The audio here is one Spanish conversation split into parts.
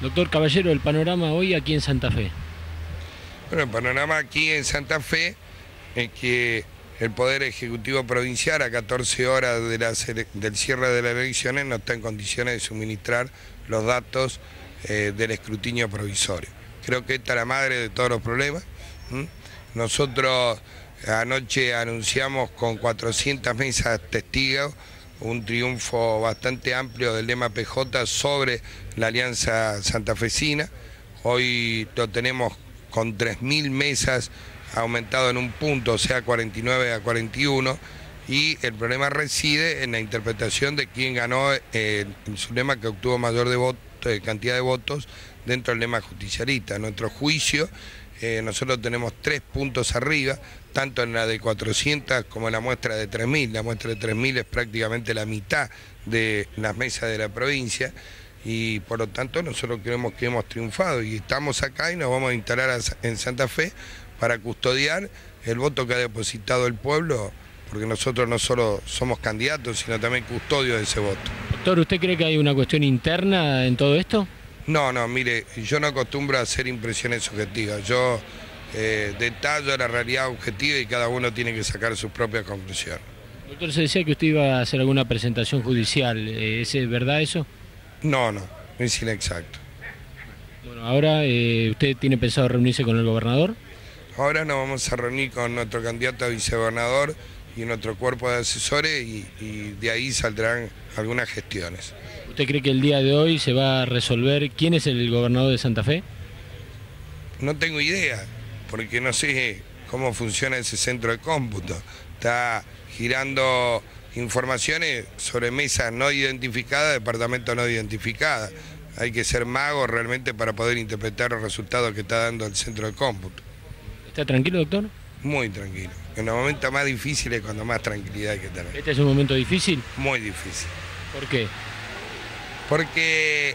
Doctor Caballero, el panorama hoy aquí en Santa Fe. Bueno, el panorama aquí en Santa Fe es que el Poder Ejecutivo Provincial a 14 horas del cierre de las elecciones no está en condiciones de suministrar los datos eh, del escrutinio provisorio. Creo que esta es la madre de todos los problemas. Nosotros anoche anunciamos con 400 mesas testigos un triunfo bastante amplio del lema PJ sobre la Alianza Santafesina. Hoy lo tenemos con 3.000 mesas aumentado en un punto, o sea, 49 a 41, y el problema reside en la interpretación de quién ganó eh, en su lema que obtuvo mayor de cantidad de votos dentro del lema justicialista. nuestro juicio, eh, nosotros tenemos tres puntos arriba, tanto en la de 400 como en la muestra de 3.000. La muestra de 3.000 es prácticamente la mitad de las mesas de la provincia y por lo tanto nosotros creemos que hemos triunfado y estamos acá y nos vamos a instalar en Santa Fe para custodiar el voto que ha depositado el pueblo, porque nosotros no solo somos candidatos, sino también custodios de ese voto. Doctor, ¿usted cree que hay una cuestión interna en todo esto? No, no, mire, yo no acostumbro a hacer impresiones subjetivas. Yo eh, detallo la realidad objetiva y cada uno tiene que sacar sus propias conclusiones. Doctor, se decía que usted iba a hacer alguna presentación judicial. Eh, ¿Es verdad eso? No, no, es inexacto. Bueno, ahora eh, usted tiene pensado reunirse con el gobernador. Ahora nos vamos a reunir con nuestro candidato a vicegobernador y nuestro cuerpo de asesores y, de ahí saldrán algunas gestiones. ¿Usted cree que el día de hoy se va a resolver quién es el gobernador de Santa Fe? No tengo idea, porque no sé cómo funciona ese centro de cómputo. Está girando informaciones sobre mesas no identificadas, departamentos no identificadas. Hay que ser mago realmente para poder interpretar los resultados que está dando el centro de cómputo. ¿Está tranquilo, doctor? Muy tranquilo. En los momentos más difíciles cuando más tranquilidad hay que tener. ¿Este es un momento difícil? Muy difícil. ¿Por qué? Porque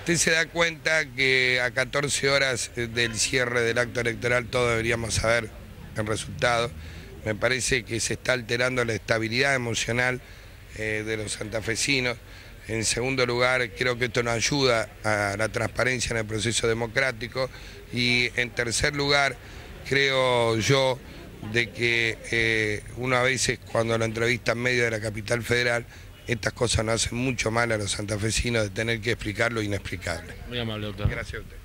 usted se da cuenta que a 14 horas del cierre del acto electoral todos deberíamos saber el resultado. Me parece que se está alterando la estabilidad emocional eh, de los santafesinos. En segundo lugar, creo que esto no ayuda a la transparencia en el proceso democrático. Y en tercer lugar, creo yo de que eh, una veces cuando lo entrevista en medio de la capital federal, estas cosas nos hacen mucho mal a los santafesinos de tener que explicar lo inexplicable. Muy amable, doctor. Gracias a usted.